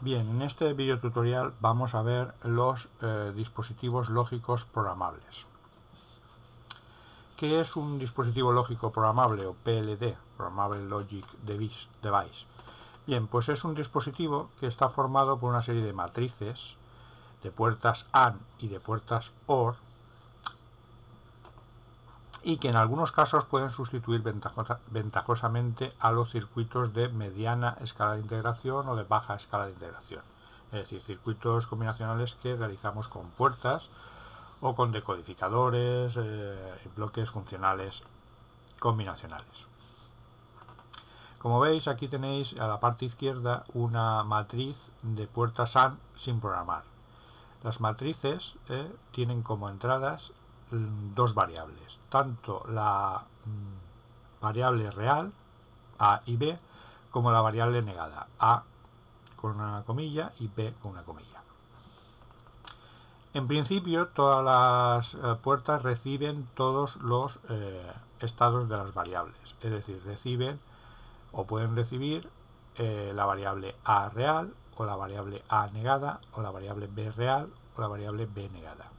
Bien, en este video tutorial vamos a ver los eh, dispositivos lógicos programables. ¿Qué es un dispositivo lógico programable o PLD, Programmable Logic Device? Bien, pues es un dispositivo que está formado por una serie de matrices de puertas AND y de puertas OR y que en algunos casos pueden sustituir ventajosamente a los circuitos de mediana escala de integración o de baja escala de integración. Es decir, circuitos combinacionales que realizamos con puertas o con decodificadores, eh, bloques funcionales combinacionales. Como veis, aquí tenéis a la parte izquierda una matriz de puertas AND sin programar. Las matrices eh, tienen como entradas dos variables, tanto la mm, variable real, A y B, como la variable negada, A con una comilla y B con una comilla. En principio, todas las eh, puertas reciben todos los eh, estados de las variables, es decir, reciben o pueden recibir eh, la variable A real, o la variable A negada, o la variable B real, o la variable B negada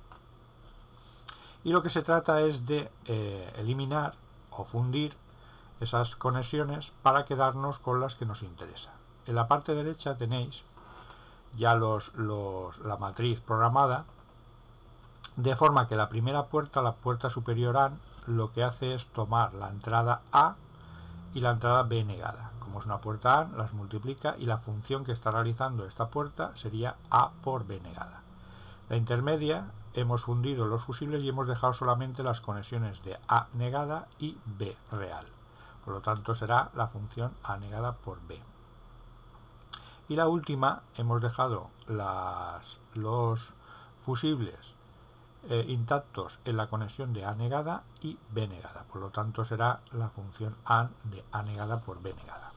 y lo que se trata es de eh, eliminar o fundir esas conexiones para quedarnos con las que nos interesa. En la parte derecha tenéis ya los, la matriz programada de forma que la primera puerta, la puerta superior A, lo que hace es tomar la entrada A y la entrada B negada. Como es una puerta A, las multiplica y la función que está realizando esta puerta sería A por B negada. La intermedia hemos fundido los fusibles y hemos dejado solamente las conexiones de A negada y B real. Por lo tanto será la función A negada por B. Y la última hemos dejado los fusibles eh, intactos en la conexión de A negada y B negada. Por lo tanto será la función A de A negada por B negada.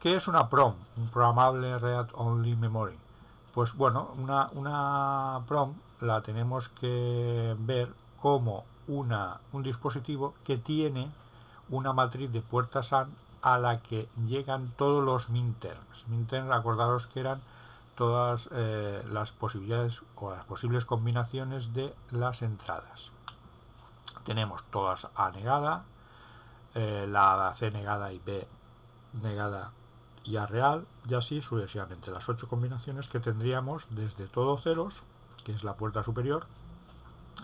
¿Qué es una PROM? Un Programable Read Only Memory. Pues bueno, una, una PROM la tenemos que ver como una, un dispositivo que tiene una matriz de puertas AND a la que llegan todos los minterms. Minterms, acordaros que eran todas eh, las posibilidades o las posibles combinaciones de las entradas. Tenemos todas A negada, eh, la C negada y B negada y real y así sucesivamente. Las ocho combinaciones que tendríamos desde todo ceros que es la puerta superior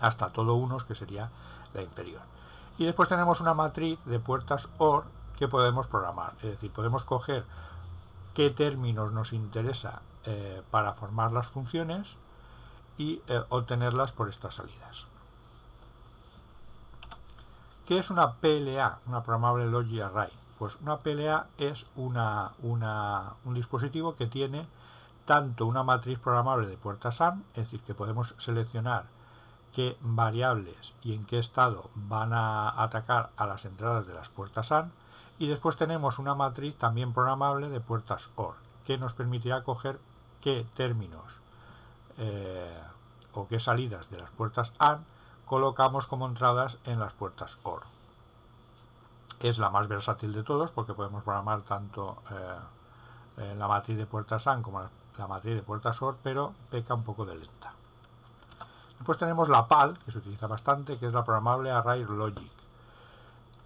hasta todo unos que sería la inferior. Y después tenemos una matriz de puertas OR que podemos programar. Es decir podemos coger qué términos nos interesa eh, para formar las funciones y eh, obtenerlas por estas salidas. ¿Qué es una PLA? Una Programmable Logic Array pues una PLA es una, un dispositivo que tiene tanto una matriz programable de puertas AND, es decir, que podemos seleccionar qué variables y en qué estado van a atacar a las entradas de las puertas AND, y después tenemos una matriz también programable de puertas OR, que nos permitirá coger qué términos eh, o qué salidas de las puertas AND colocamos como entradas en las puertas OR es la más versátil de todos porque podemos programar tanto eh, la matriz de puertas AND como la, matriz de puertas OR, pero peca un poco de lenta. Después tenemos la PAL, que se utiliza bastante, que es la programable Array Logic,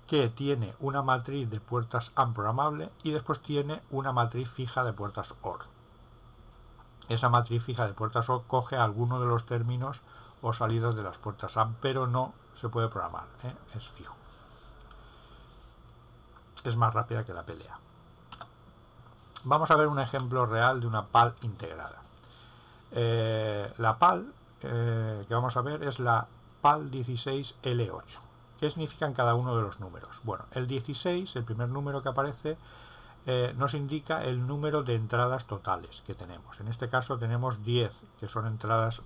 que tiene una matriz de puertas AND programable y después tiene una matriz fija de puertas OR. Esa matriz fija de puertas OR coge alguno de los términos o salidas de las puertas AND, pero no se puede programar, ¿eh? es fijo es más rápida que la pelea. Vamos a ver un ejemplo real de una PAL integrada. Eh, la PAL eh, que vamos a ver es la PAL 16L8. ¿Qué significan cada uno de los números? Bueno, el 16, el primer número que aparece, eh, nos indica el número de entradas totales que tenemos. En este caso tenemos 10, que son entradas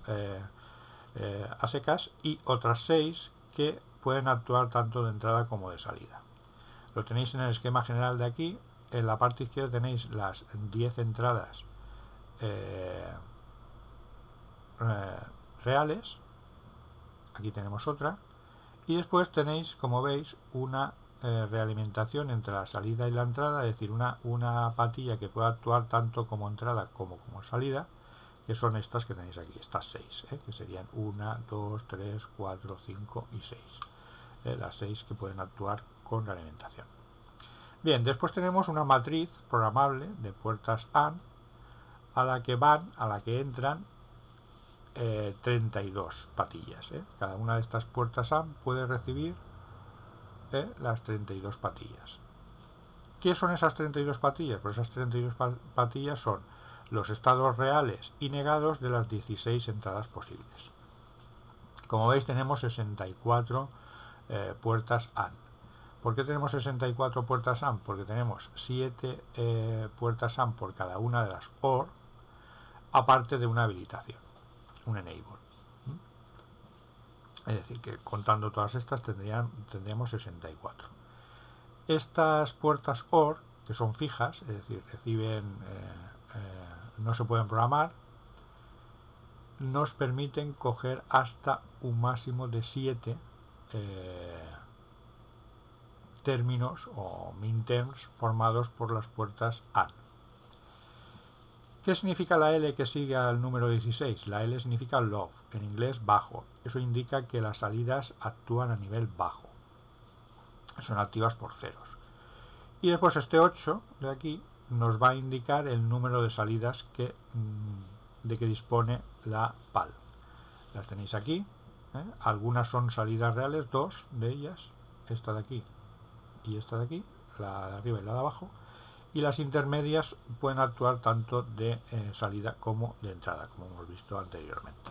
a secas, y otras 6 que pueden actuar tanto de entrada como de salida. Lo tenéis en el esquema general de aquí. En la parte izquierda tenéis las 10 entradas eh, eh, reales. Aquí tenemos otra. Y después tenéis, como veis, una eh, realimentación entre la salida y la entrada, es decir, una, una patilla que pueda actuar tanto como entrada como como salida, que son estas que tenéis aquí, estas seis, ¿eh? que serían 1, 2, 3, 4, 5 y 6. ¿eh? las seis que pueden actuar con realimentación. Bien, después tenemos una matriz programable de puertas AND a la que van, a la que entran 32 patillas. Cada una de estas puertas AND puede recibir las 32 patillas. ¿Qué son esas 32 patillas? Pues esas 32 patillas son los estados reales y negados de las 16 entradas posibles. Como veis tenemos 64 eh, puertas AND. ¿Por qué tenemos 64 puertas AND? Porque tenemos 7 eh, puertas AND por cada una de las OR, aparte de una habilitación, un enable. Es decir, que contando todas estas tendrían, tendríamos 64. Estas puertas OR, que son fijas, es decir, reciben, eh, eh, no se pueden programar, nos permiten coger hasta un máximo de 7 eh, términos o minterms formados por las puertas AND. ¿Qué significa la L que sigue al número 16? La L significa low, en inglés bajo. Eso indica que las salidas actúan a nivel bajo. Son activas por ceros. Y después este 8 de aquí nos va a indicar el número de salidas que, mm, de que dispone la PAL. Las tenéis aquí. ¿eh? Algunas son salidas reales, dos de ellas. Esta de aquí y esta de aquí, la de arriba y la de abajo y las intermedias pueden actuar tanto de eh, salida como de entrada, como hemos visto anteriormente.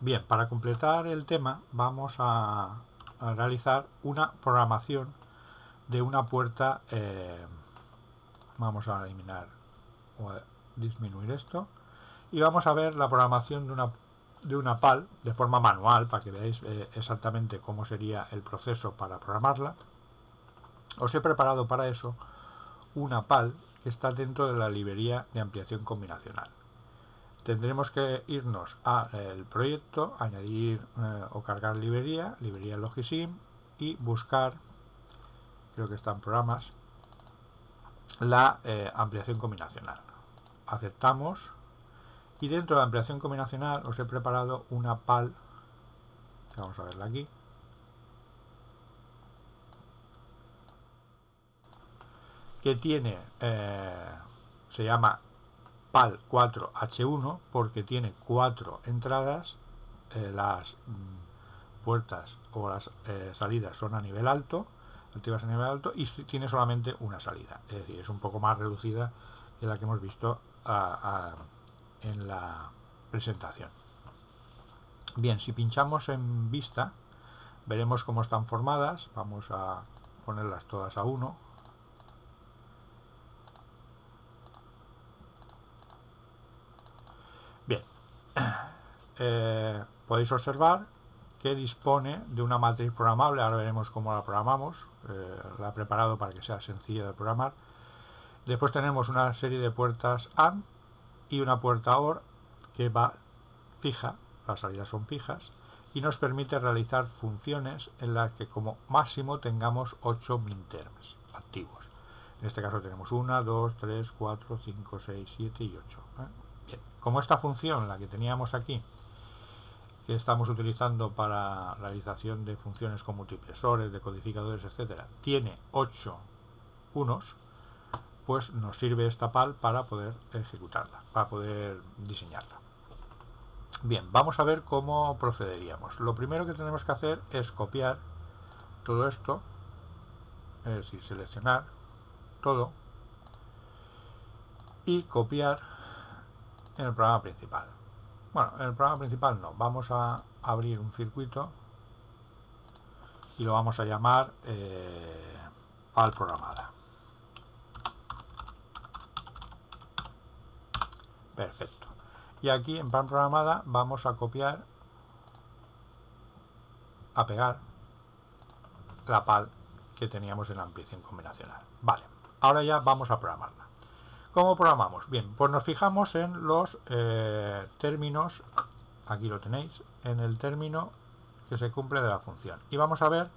Bien, para completar el tema vamos a, realizar una programación de una puerta, eh, vamos a eliminar o a disminuir esto, y vamos a ver la programación de una, de una PAL de forma manual para que veáis eh, exactamente cómo sería el proceso para programarla. Os he preparado para eso una PAL que está dentro de la librería de ampliación combinacional. Tendremos que irnos al proyecto, añadir eh, o cargar librería, librería Logisim y buscar, creo que están programas, la eh, ampliación combinacional. Aceptamos y dentro de la ampliación combinacional os he preparado una PAL, vamos a verla aquí, que tiene, eh, se llama PAL 4H1 porque tiene cuatro entradas, eh, las mm, puertas o las eh, salidas son a nivel alto, activas a nivel alto y tiene solamente una salida, es decir, es un poco más reducida que la que hemos visto en la presentación. Bien, si pinchamos en vista, veremos cómo están formadas, vamos a ponerlas todas a 1, Eh, podéis observar que dispone de una matriz programable, ahora veremos cómo la programamos, eh, la he preparado para que sea sencilla de programar. Después tenemos una serie de puertas AND y una puerta OR que va fija, las salidas son fijas, y nos permite realizar funciones en las que como máximo tengamos 8 minterms activos. En este caso tenemos 1, 2, 3, 4, 5, 6, 7 y 8. Bien, como esta función, la que teníamos aquí, que estamos utilizando para realización de funciones con multiplexores, decodificadores, etcétera, tiene 8 unos, pues nos sirve esta PAL para poder ejecutarla, para poder diseñarla. Bien, vamos a ver cómo procederíamos. Lo primero que tenemos que hacer es copiar todo esto, es decir, seleccionar todo y copiar en el programa principal. Bueno, en el programa principal no. Vamos a abrir un circuito y lo vamos a llamar eh, PAL programada. Perfecto. Y aquí en PAL programada vamos a copiar, a pegar la PAL que teníamos en la ampliación combinacional. Vale, ahora ya vamos a programarla. ¿Cómo programamos? Bien, pues nos fijamos en los eh, términos, aquí lo tenéis, en el término que se cumple de la función. Y vamos a ver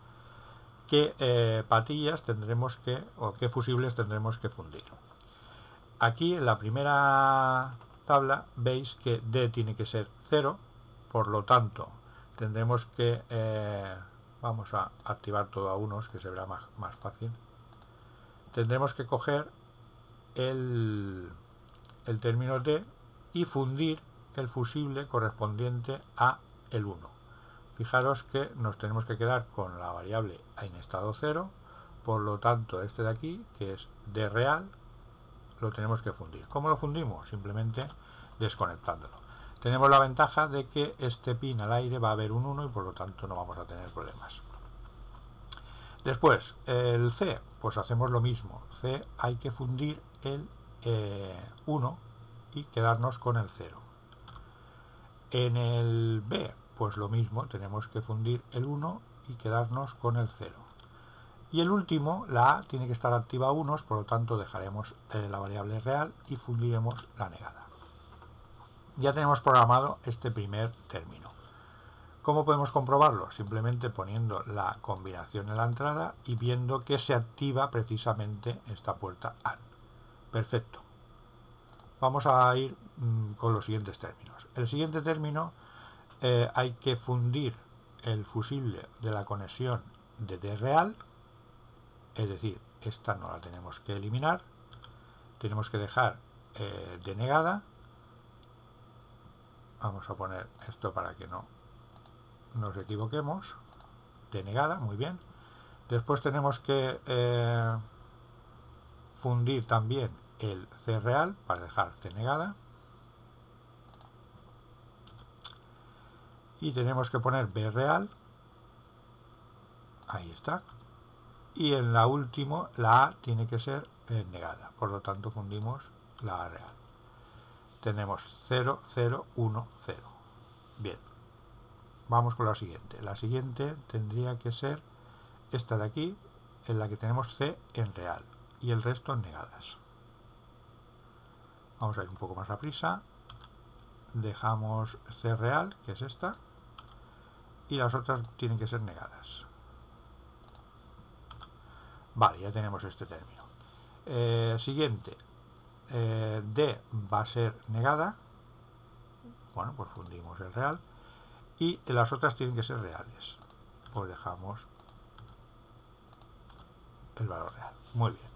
qué eh, patillas tendremos que, o qué fusibles tendremos que fundir. Aquí en la primera veis que D tiene que ser 0, por lo tanto tendremos que, eh, vamos a activar todo a unos, que se verá más, más fácil, tendremos que coger el, el término D y fundir el fusible correspondiente a el 1. Fijaros que nos tenemos que quedar con la variable en estado 0, por lo tanto este de aquí, que es D real, lo tenemos que fundir. ¿Cómo lo fundimos? Simplemente desconectándolo. Tenemos la ventaja de que este pin al aire va a haber un 1 y por lo tanto no vamos a tener problemas. Después, el C, pues hacemos lo mismo. C hay que fundir el 1 eh, y quedarnos con el 0. En el B, pues lo mismo, tenemos que fundir el 1 y quedarnos con el 0. Y el último, la A, tiene que estar activa a unos, por lo tanto dejaremos eh, la variable real y fundiremos la negada. Ya tenemos programado este primer término. ¿Cómo podemos comprobarlo? Simplemente poniendo la combinación en la entrada y viendo que se activa precisamente esta puerta AND. Perfecto. Vamos a ir mm, con los siguientes términos. El siguiente término eh, hay que fundir el fusible de la conexión de D real, es decir, esta no la tenemos que eliminar, tenemos que dejar eh, denegada, vamos a poner esto para que no nos equivoquemos, denegada, muy bien, después tenemos que eh, fundir también el C real para dejar C negada, y tenemos que poner B real. Ahí está y en la última la A tiene que ser eh, negada. Por lo tanto fundimos la A real. Tenemos 0 0 1 0 bien. Vamos con la siguiente. La siguiente tendría que ser esta de aquí en la que tenemos C en real y el resto en negadas. Vamos a ir un poco más a prisa. Dejamos C real que es esta y las otras tienen que ser negadas. Vale, ya tenemos este término. Eh, siguiente, eh, D va a ser negada. Bueno, pues fundimos el real. Y las otras tienen que ser reales. Pues dejamos el valor real. Muy bien.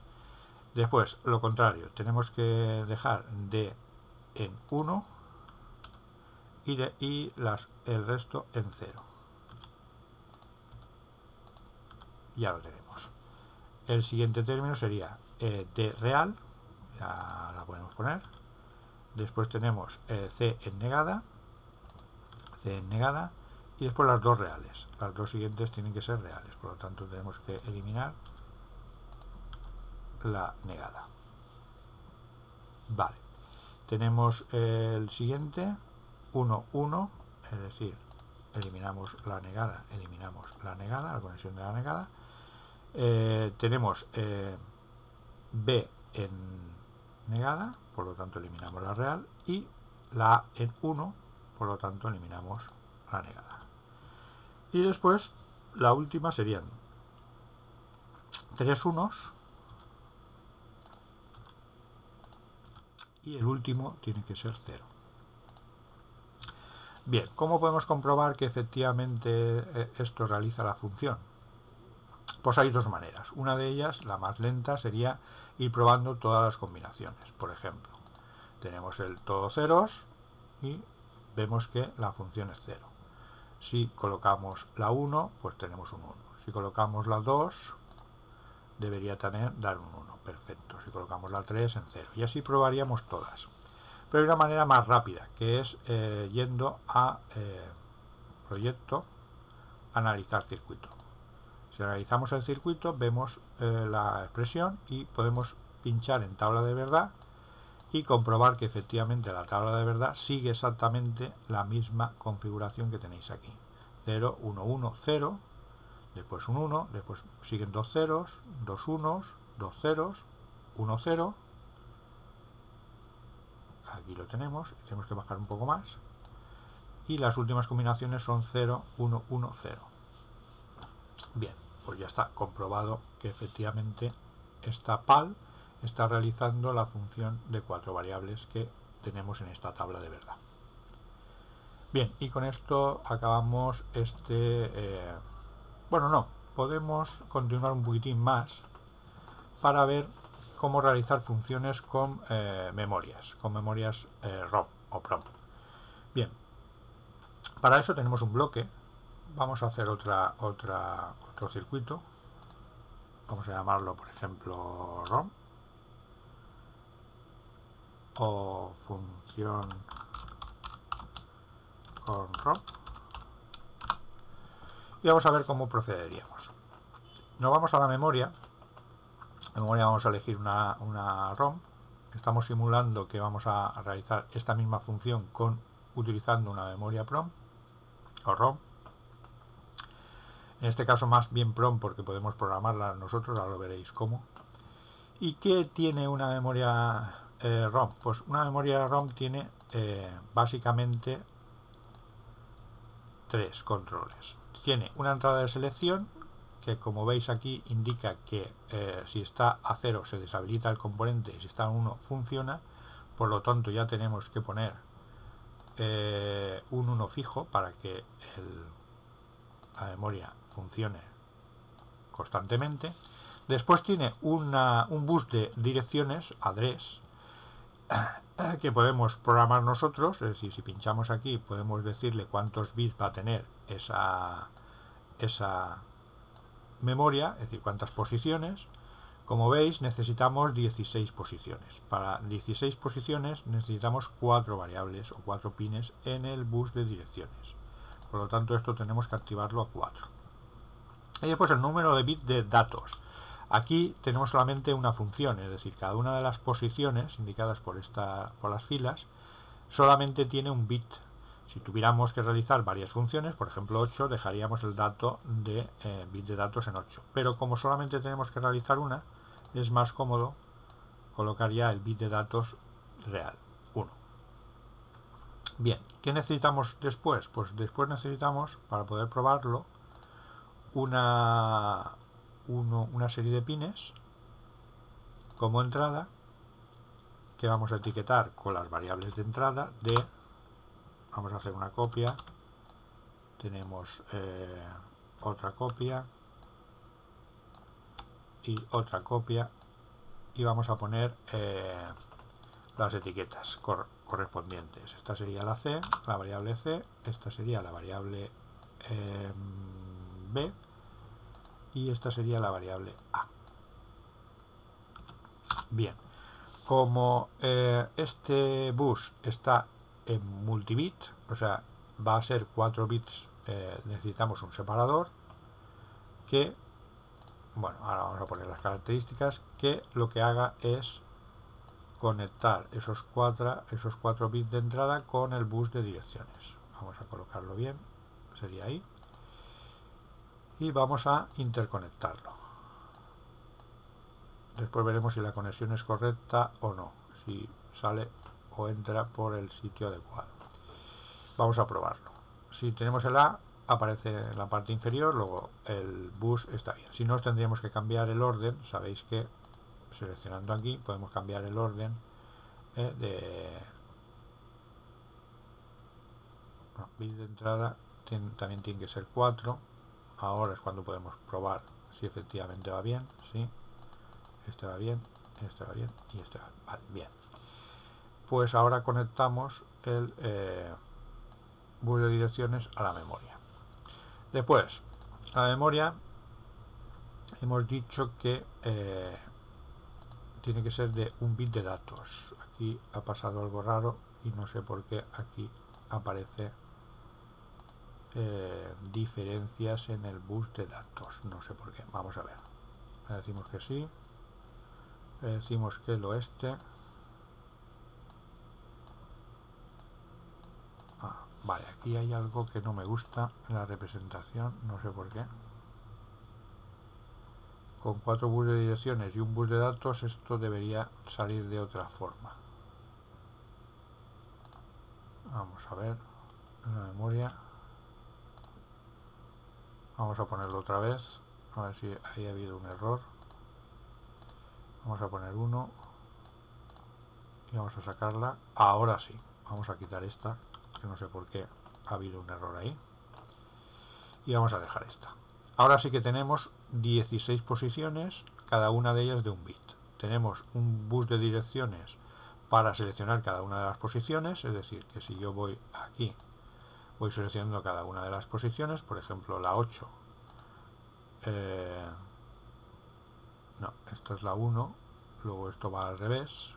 Después, lo contrario, tenemos que dejar D en 1 y, y las, el resto en 0. ya lo tenemos. El siguiente término sería eh, D real, ya la podemos poner. Después tenemos eh, C en negada, C en negada, y después las dos reales. Las dos siguientes tienen que ser reales, por lo tanto tenemos que eliminar la negada. Vale. Tenemos el siguiente, 1, 1, es decir, eliminamos la negada, eliminamos la negada, la conexión de la negada, eh, tenemos eh, B en negada, por lo tanto eliminamos la real, y la A en 1, por lo tanto eliminamos la negada. Y después, la última serían tres unos, y el último tiene que ser 0. Bien, ¿cómo podemos comprobar que efectivamente eh, esto realiza la función? Pues hay dos maneras. Una de ellas, la más lenta, sería ir probando todas las combinaciones. Por ejemplo, tenemos el todo ceros y vemos que la función es 0. Si colocamos la 1, pues tenemos un 1. Si colocamos la 2, debería también dar un 1. Perfecto. Si colocamos la 3, en 0. Y así probaríamos todas. Pero hay una manera más rápida, que es eh, yendo a eh, proyecto, analizar circuito. Si analizamos el circuito vemos eh, la expresión y podemos pinchar en tabla de verdad y comprobar que efectivamente la tabla de verdad sigue exactamente la misma configuración que tenéis aquí. 0, 1, 1, 0, después un 1, después siguen dos ceros, dos unos, dos ceros, 1, 0. Aquí lo tenemos, tenemos que bajar un poco más. Y las últimas combinaciones son 0, 1, 1, 0. Bien. Pues ya está comprobado que efectivamente esta PAL está realizando la función de cuatro variables que tenemos en esta tabla de verdad. Bien, y con esto acabamos este... Eh, bueno, no, podemos continuar un poquitín más para ver cómo realizar funciones con eh, memorias, con memorias eh, ROM o PROM. Bien, para eso tenemos un bloque. Vamos a hacer otra, otra, otro circuito. Vamos a llamarlo, por ejemplo, ROM o función con ROM y vamos a ver cómo procederíamos. Nos vamos a la memoria. En memoria vamos a elegir una, una ROM. Estamos simulando que vamos a realizar esta misma función con utilizando una memoria PROM o ROM. En este caso más bien PROM porque podemos programarla nosotros, ahora lo veréis cómo. ¿Y qué tiene una memoria eh, ROM? Pues una memoria ROM tiene eh, básicamente tres controles tiene una entrada de selección que como veis aquí indica que eh, si está a 0 se deshabilita el componente y si está a 1 funciona por lo tanto ya tenemos que poner un 1 fijo para que la memoria funcione constantemente después tiene un bus de direcciones address que podemos programar nosotros, es decir, si pinchamos aquí podemos decirle cuántos bits va a tener esa, esa memoria, es decir, cuántas posiciones. Como veis necesitamos 16 posiciones. Para 16 posiciones necesitamos 4 variables o 4 pines en el bus de direcciones. Por lo tanto esto tenemos que activarlo a 4. Y después el número de bits de datos. Aquí tenemos solamente una función, es decir, cada una de las posiciones indicadas por, esta, por las filas solamente tiene un bit. Si tuviéramos que realizar varias funciones, por ejemplo 8, dejaríamos el dato de eh, bit de datos en 8. Pero como solamente tenemos que realizar una, es más cómodo colocar ya el bit de datos real, 1. Bien, ¿qué necesitamos después? Pues después necesitamos, para poder probarlo, una, una serie de pines como entrada que vamos a etiquetar con las variables de entrada de vamos a hacer una copia tenemos eh, otra copia y otra copia y vamos a poner eh, las etiquetas correspondientes. Esta sería la C, la variable C esta sería la variable eh, B y esta sería la variable a. Bien, como eh, este bus está en multibit, o sea, va a ser 4 bits, eh, necesitamos un separador que, bueno, ahora vamos a poner las características, que lo que haga es conectar esos 4 esos cuatro bits de entrada con el bus de direcciones. Vamos a colocarlo bien, sería ahí y vamos a interconectarlo. Después veremos si la conexión es correcta o no, si sale o entra por el sitio adecuado. Vamos a probarlo. Si tenemos el A, aparece en la parte inferior, luego el bus está bien. Si no, tendríamos que cambiar el orden. Sabéis que seleccionando aquí podemos cambiar el orden eh, de bit de entrada también tiene que ser 4 ahora es cuando podemos probar si efectivamente va bien sí este va bien este va bien y este va bien. Pues ahora conectamos el eh, bus de direcciones a la memoria. Después la memoria hemos dicho que eh, tiene que ser de un bit de datos. Aquí ha pasado algo raro y no sé por qué aquí aparece eh, diferencias en el bus de datos. No sé por qué. Vamos a ver. Decimos que sí. Decimos que el oeste. Ah, vale, aquí hay algo que no me gusta en la representación. No sé por qué. Con cuatro bus de direcciones y un bus de datos, esto debería salir de otra forma. Vamos a ver la memoria vamos a ponerlo otra vez a ver si ahí ha habido un error. Vamos a poner uno y vamos a sacarla. Ahora sí vamos a quitar esta que no sé por qué ha habido un error ahí. Y vamos a dejar esta. Ahora sí que tenemos 16 posiciones cada una de ellas de un bit. Tenemos un bus de direcciones para seleccionar cada una de las posiciones es decir que si yo voy aquí voy seleccionando cada una de las posiciones por ejemplo la 8 eh, no, esto es la 1 luego esto va al revés.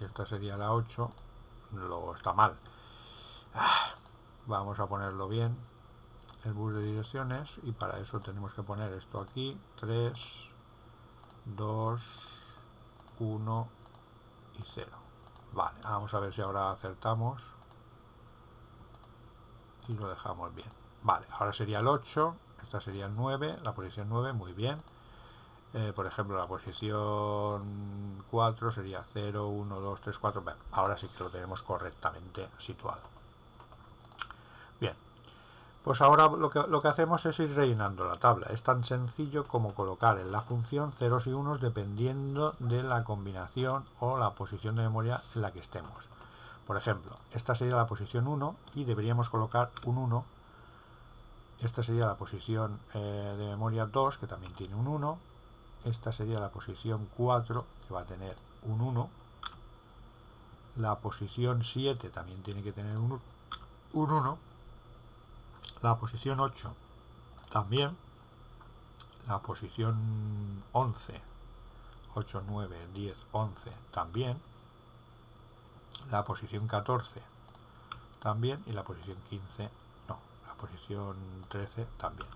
Y esta sería la 8 luego está mal. Ah, vamos a ponerlo bien el bus de direcciones y para eso tenemos que poner esto aquí 3 2 1 y 0 vale, vamos a ver si ahora acertamos y lo dejamos bien. Vale, ahora sería el 8 esta sería el 9, la posición 9, muy bien. Eh, por ejemplo la posición 4 sería 0, 1, 2, 3, 4 ahora sí que lo tenemos correctamente situado. Bien pues ahora lo que, lo que hacemos es ir rellenando la tabla. Es tan sencillo como colocar en la función ceros y unos dependiendo de la combinación o la posición de memoria en la que estemos por ejemplo esta sería la posición 1 y deberíamos colocar un 1 esta sería la posición eh, de memoria 2 que también tiene un 1 esta sería la posición 4 que va a tener un 1 la posición 7 también tiene que tener un, 1 la posición 8 también. La posición 11 8, 9, 10, 11 también la posición 14 también y la posición 15 no, la posición 13 también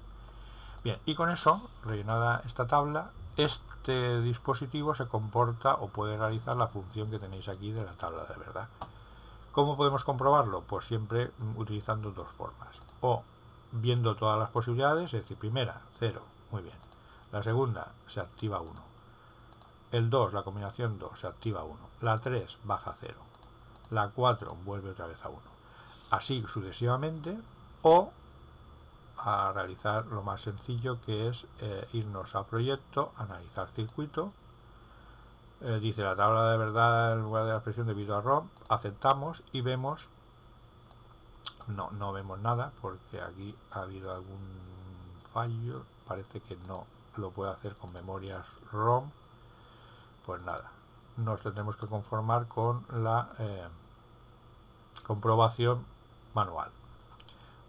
bien, y con eso rellenada esta tabla este dispositivo se comporta o puede realizar la función que tenéis aquí de la tabla de verdad. ¿Cómo podemos comprobarlo? Pues siempre utilizando dos formas. O viendo todas las posibilidades, es decir, primera, 0, muy bien. La segunda, se activa 1. El 2, la combinación 2, se activa 1. La 3, baja a 0. La 4, vuelve otra vez a 1. Así sucesivamente, o a realizar lo más sencillo que es eh, irnos a proyecto, analizar circuito, eh, dice la tabla de verdad en lugar de la expresión debido a ROM, aceptamos y vemos, no, no vemos nada porque aquí ha habido algún fallo, parece que no lo puede hacer con memorias ROM, pues nada, nos tendremos que conformar con la eh, comprobación manual,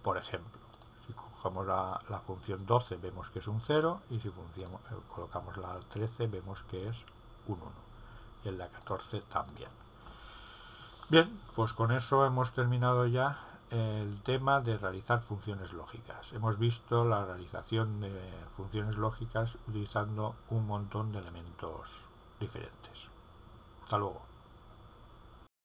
por ejemplo colocamos la, función 12 vemos que es un 0 y si eh, colocamos la 13 vemos que es un 1 y en la 14 también. Bien pues con eso hemos terminado ya el tema de realizar funciones lógicas. Hemos visto la realización de funciones lógicas utilizando un montón de elementos diferentes. Hasta luego